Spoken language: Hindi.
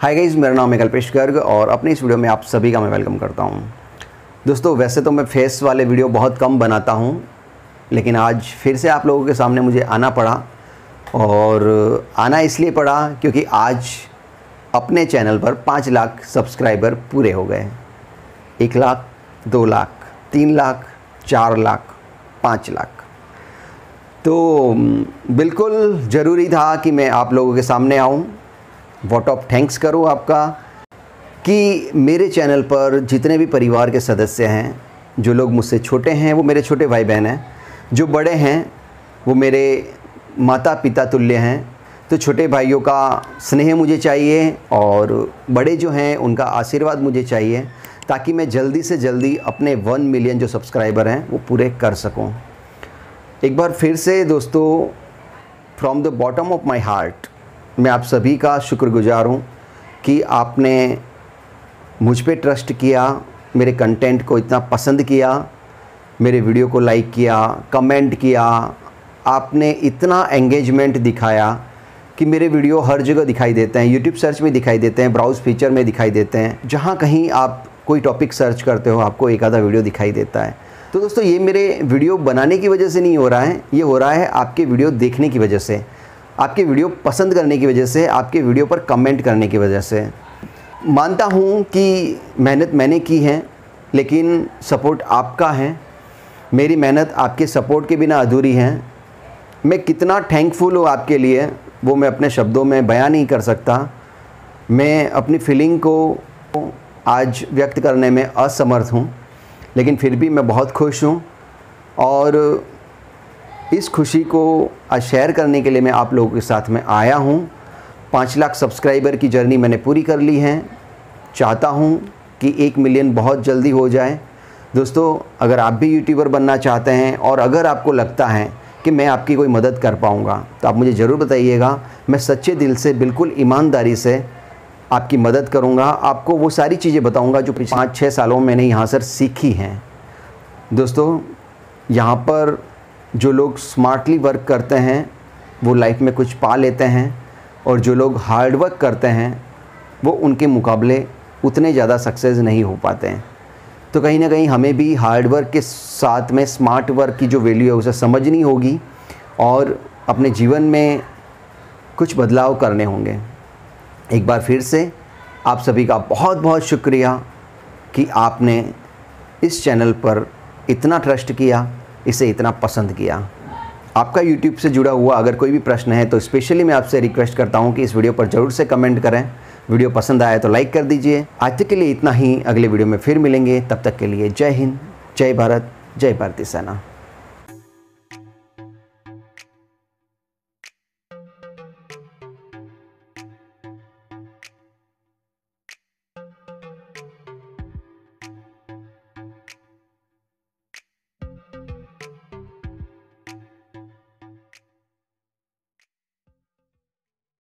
हाय गाइज़ मेरा नाम है कल्पेश गर्ग और अपने इस वीडियो में आप सभी का मैं वेलकम करता हूँ। दोस्तों, वैसे तो मैं फेस वाले वीडियो बहुत कम बनाता हूँ, लेकिन आज फिर से आप लोगों के सामने मुझे आना पड़ा और आना इसलिए पड़ा क्योंकि आज अपने चैनल पर पाँच लाख सब्सक्राइबर पूरे हो गए एक लाख, दो लाख, तीन लाख, चार लाख, पाँच लाख। तो बिल्कुल ज़रूरी था कि मैं आप लोगों के सामने आऊँ वॉट ऑफ़ थैंक्स करो आपका, कि मेरे चैनल पर जितने भी परिवार के सदस्य हैं, जो लोग मुझसे छोटे हैं, वो मेरे छोटे भाई बहन हैं, जो बड़े हैं, वो मेरे माता पिता तुल्य हैं तो छोटे भाइयों का स्नेह मुझे चाहिए और बड़े जो हैं, उनका आशीर्वाद मुझे चाहिए, ताकि मैं जल्दी से जल्दी अपने वन मिलियन जो सब्सक्राइबर हैं, वो पूरे कर सकूँ। एक बार फिर से दोस्तों from the bottom of my heart मैं आप सभी का शुक्रगुजार हूँ कि आपने मुझ पर ट्रस्ट किया, मेरे कंटेंट को इतना पसंद किया, मेरे वीडियो को लाइक किया कमेंट किया, आपने इतना एंगेजमेंट दिखाया कि मेरे वीडियो हर जगह दिखाई देते हैं यूट्यूब सर्च में दिखाई देते हैं ब्राउज़ फीचर में दिखाई देते हैं, जहाँ कहीं आप कोई टॉपिक सर्च करते हो, आपको एक आधा वीडियो दिखाई देता है। तो दोस्तों, ये मेरे वीडियो बनाने की वजह से नहीं हो रहा है, ये हो रहा है आपके वीडियो देखने की वजह से। आपके वीडियो पसंद करने की वजह से, आपके वीडियो पर कमेंट करने की वजह से। मानता हूँ कि मेहनत मैंने की है, लेकिन सपोर्ट आपका है। मेरी मेहनत आपके सपोर्ट के बिना अधूरी है। मैं कितना थैंकफुल हूँ आपके लिए, वो मैं अपने शब्दों में बयान नहीं कर सकता। मैं अपनी फीलिंग को आज व्यक्त करने में असमर्थ हूँ, लेकिन फिर भी मैं बहुत खुश हूँ। और इस खुशी को आज शेयर करने के लिए मैं आप लोगों के साथ में आया हूँ। पाँच लाख सब्सक्राइबर की जर्नी मैंने पूरी कर ली है। चाहता हूँ कि एक मिलियन बहुत जल्दी हो जाए। दोस्तों, अगर आप भी यूट्यूबर बनना चाहते हैं और अगर आपको लगता है कि मैं आपकी कोई मदद कर पाऊँगा तो आप मुझे ज़रूर बताइएगा। मैं सच्चे दिल से, बिल्कुल ईमानदारी से आपकी मदद करूँगा। आपको वो सारी चीज़ें बताऊँगा जो पिछले पाँच छः सालों में मैंने यहाँ सर सीखी हैं। दोस्तों, यहाँ पर जो लोग स्मार्टली वर्क करते हैं, वो लाइफ में कुछ पा लेते हैं और जो लोग हार्ड वर्क करते हैं, वो उनके मुकाबले उतने ज़्यादा सक्सेस नहीं हो पाते हैं। तो कहीं ना कहीं हमें भी हार्ड वर्क के साथ में स्मार्ट वर्क की जो वैल्यू है, उसे समझनी होगी और अपने जीवन में कुछ बदलाव करने होंगे। एक बार फिर से आप सभी का बहुत बहुत शुक्रिया कि आपने इस चैनल पर इतना ट्रस्ट किया। इसे इतना पसंद किया। आपका यूट्यूब से जुड़ा हुआ अगर कोई भी प्रश्न है तो स्पेशली मैं आपसे रिक्वेस्ट करता हूँ कि इस वीडियो पर ज़रूर से कमेंट करें। वीडियो पसंद आया तो लाइक कर दीजिए। आज तक के लिए इतना ही। अगले वीडियो में फिर मिलेंगे। तब तक के लिए जय हिंद, जय भारत, जय भारतीय सेना।